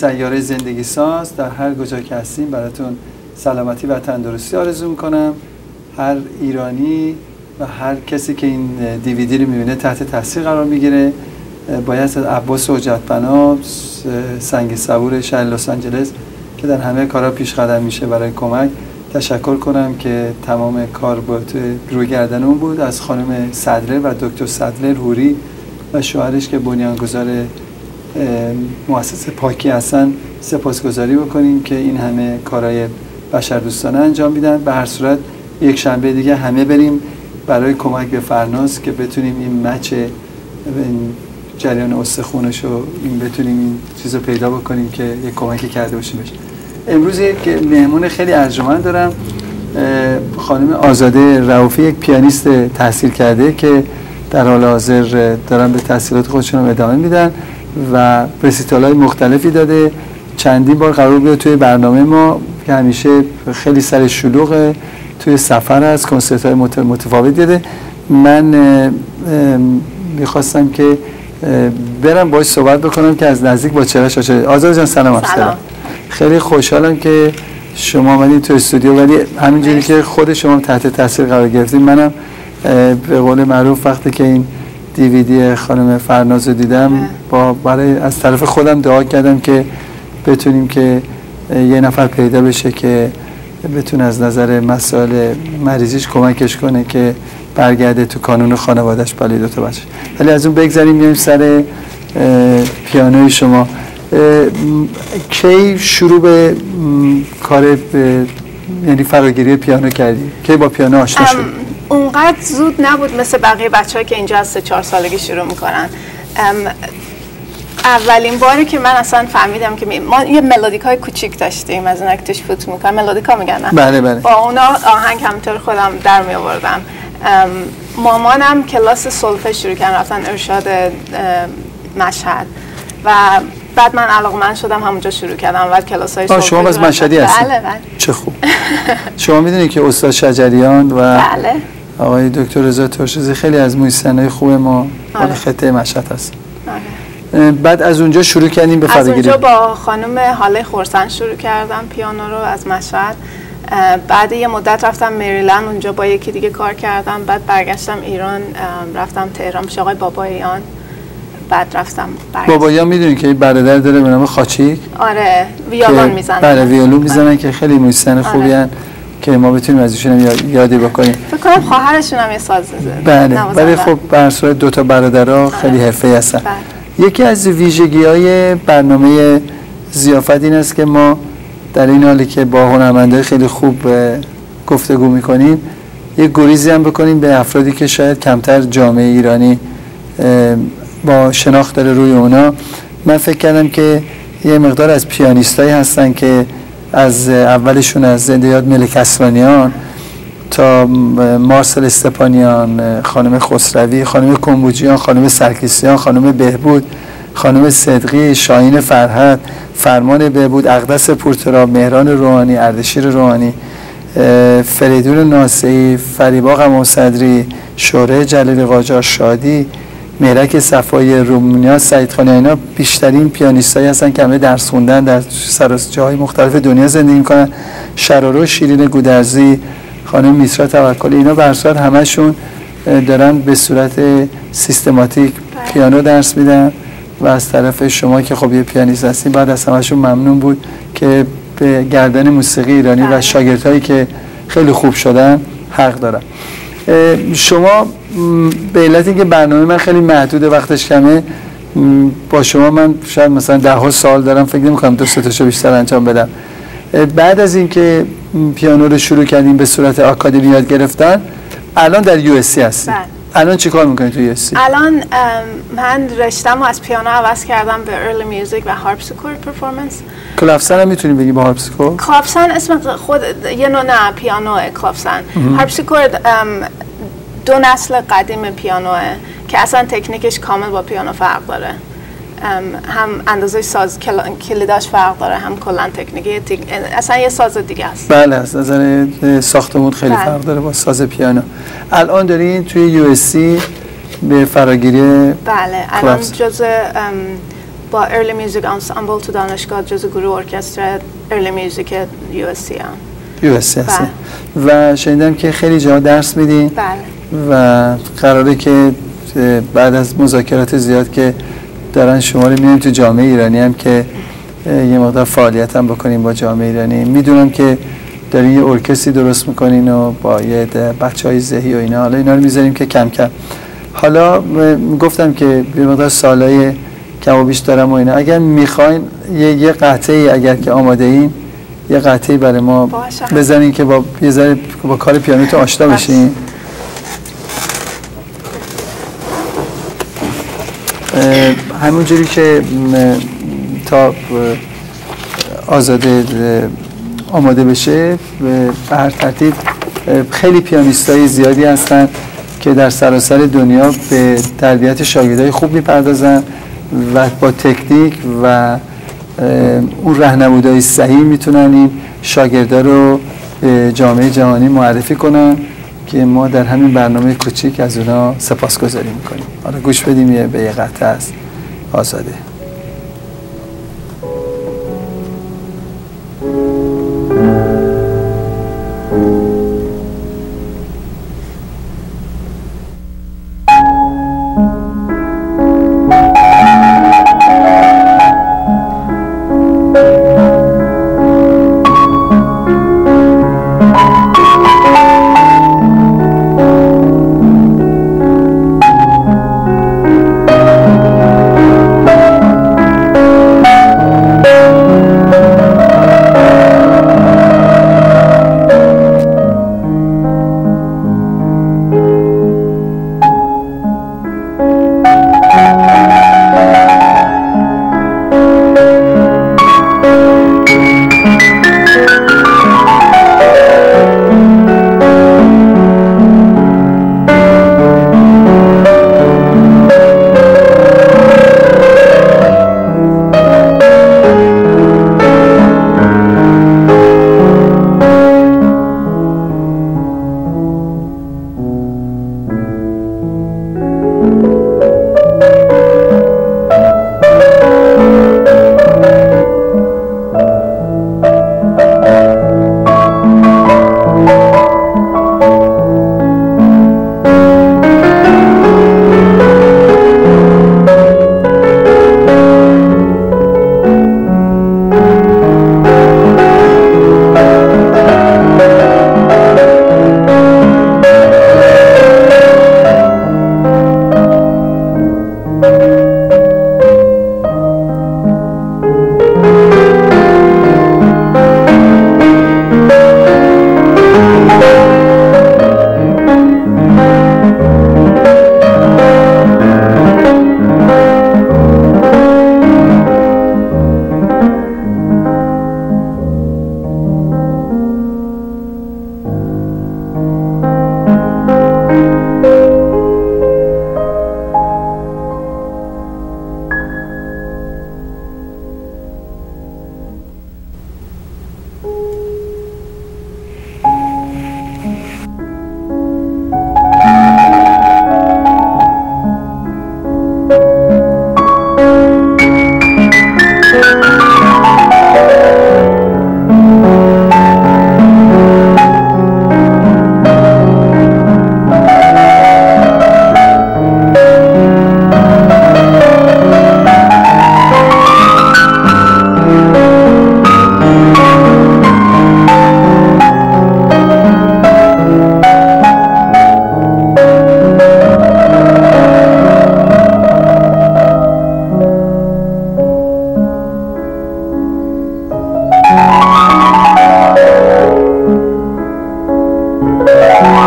سیاره زندگی ساز در هر کجا که هستیم براتون سلامتی و تندرستی آرزو می‌کنم. هر ایرانی و هر کسی که این دیویدی رو می‌بینه تحت تاثیر قرار می‌گیره. باید عباس حجت بنا سنگ صبور شهر لس آنجلس که در همه کارا پیش قدم میشه برای کمک تشکر کنم که تمام کار با روی گردن اون بود. از خانم صدره و دکتر صدره هوری و شوهرش که بنیانگذار مؤسسه پاکی هستن سپاسگزاری بکنیم که این همه کارهای بشر دوستانه انجام میدن. به هر صورت یک شنبه دیگه همه بریم برای کمک به فرناز که بتونیم این مچ جریان استخونش رو این بتونیم این چیز رو پیدا بکنیم که یک کمکی کرده باشیم. بشه امروز یک مهمون خیلی ارجمند دارم خانم آزاده رعوفی یک پیانیست تحصیل کرده که در حال حاضر دارن به تحصیلات خودشون ادامه میدن. و رسیتال های مختلفی داده. چندین بار قرار بوده توی برنامه ما که همیشه خیلی سر شلوغه توی سفر از کنسرت های متفاوت دیده من می‌خواستم که برم باش صحبت بکنم که از نزدیک با چرا آشنا آزاد جان سلام سلام. خیلی خوشحالم که شما آمدین تو استودیو ولی همینجوری که خود شما تحت تاثیر قرار گرفتین منم به قول معروف وقتی که این دیویدی خانم فرناز رو دیدم. با برای از طرف خودم دعا کردم که بتونیم که یه نفر پیدا بشه که بتونه از نظر مسائل مریضیش کمکش کنه که برگرده تو کانون خانوادش برای دو تا بچه. ولی از اون بگذاریم میایم سر پیانوی شما. کی شروع به کار یعنی فراگیری پیانو کردی؟ کی با پیانو آشنا شدی اونقدر زود نبود مثل بقیه بچه که اینجا از سه چهار سالگی شروع می‌کنن. اولین باری که من اصلا فهمیدم که ما یه ملودیک های کوچیک داشتیم از اون توش فوت می‌کنم ملودیک ها میگن بله بله. با اونا آهنگ همطور خودم در می آوردم مامانم کلاس سولفه شروع کردن رفتن ارشاد مشهد. و بعد من علاقه من شدم همونجا شروع کردم. و کلاس های شما از مشهدی هستید؟ بله بله. چه خوب. شما می‌دونید که استاد شجریان و بله. آقای دکتر رضا ترشیزی خیلی از موسیقی خوب ما آره. خطه مشهد هست. آره. بعد از اونجا شروع کردیم به از فراگیری. اونجا با خانم حاله خورسن شروع کردم پیانو رو از مشهد. بعد یه مدت رفتم مریلند اونجا با یکی دیگه کار کردم. بعد برگشتم ایران رفتم تهران پیش آقای باباییان بعد رفتم برگشتم. بابایا می‌دونید که این برادر داره به نام خاچیک؟ آره ویولون می‌زنم بله ویولون می‌زنن که خیلی موسیقین خوبی آره. که ما بتونیم از ایشون یادی بکنیم. فکر کنم خواهرشون هم یه ساز بله. ولی خب به صورت دو تا برادرها خیلی حرفه‌ای هستن. بله. یکی از ویژگی های برنامه زیافت این است که ما در این حالی که با هنرمندای خیلی خوب گفتگو می‌کنیم یه گریزی هم بکنیم به افرادی که شاید کمتر جامعه ایرانی با شناخت داره روی اونا. من فکر کردم که یه مقدار از پیانیستایی هستن که از اولشون از زنده یاد ملک اسفانیان تا مارسل استپانیان خانم خسروی خانم کمبوجیان خانم سرکیسیان خانم بهبود خانم صدقی شاهین فرهد فرمان بهبود اقدس پورتراب مهران روحانی اردشیر روحانی فریدون ناسعی فریبا قمو صدری شوره جلیل قاجار شادی مهرک صفای رومنیا سعید خانی اینا بیشترین پیانیستایی هستن که همه درس خوندن در سر جاهای مختلف دنیا زندگی می‌کنن شرارو شیرین گودرزی خانم میسرا توکلی اینا به هر صورت همشون دارن به صورت سیستماتیک پیانو درس میدن و از طرف شما که خب یه پیانیست هستین بعد از همشون ممنون بود که به گردن موسیقی ایرانی و بله. شاگردهایی که خیلی خوب شدن حق دارن شما به علت اینکه برنامه من خیلی محدوده وقتش کمه با شما من شاید مثلا ده ها سال دارم فکر نمی کنم دو سه تاشو بیشتر انجام بدم. بعد از اینکه پیانو رو شروع کردیم به صورت آکادمی یاد گرفتن الان در US هستیم. بله. الان چیکار می‌کنید تو US الان من رشتم از پیانو عوض کردم به early music و harpsichord performance کلاوسن هم می‌تونیم بگیم با harpsichord کلاوسن اسم خود یه نوع نه پیانو کلاوسن harpsichord دو نسل قدیم پیانوه که اصلا تکنیکش کامل با پیانو فرق داره هم اندازه ساز کل- کلیداش فرق داره هم کلا تکنیکی تک- اصلا یه ساز دیگه است بله از نظر ساختمون خیلی بله. فرق داره با ساز پیانو الان دارین توی US به فراگیری بله الان کلافس. جز با early music ensemble تو دانشگاه جز گروه ارکستر early music USC هم USC هستین. و شنیدم که خیلی جا درس میدین. بله. و قراره که بعد از مذاکرات زیاد که دارن شما رو میاریم تو جامعه ایرانی هم که یه مقدار فعالیت هم بکنیم با جامعه ایرانی. می‌دونم که دارین یه ارکستری درست می‌کنین و با یه بچه های زهی و اینا. حالا اینا رو می‌ذاریم که کم کم. حالا گفتم که یه مقدار سالای کم و بیش دارم و اینا. اگر می‌خواین یه, یه قطعه اگر که آماده این یه قطعه برای ما. بزنین که با یه ذره با کار پیانو تو آشنا. بشین اه، همونجوری که تا آزاده آماده بشه به هر ترتیب خیلی پیانیستای زیادی هستن که در سراسر دنیا به تربیت شاگردای خوب می‌پردازن و با تکنیک و اون راهنمودهای صحیح می‌تونن این شاگردا رو جامعه جهانی معرفی کنن که ما در همین برنامه کوچیک از اونا سپاسگزاری می‌کنیم. حالا گوش بدیم یه به یه قطعه از آزاده. Yeah.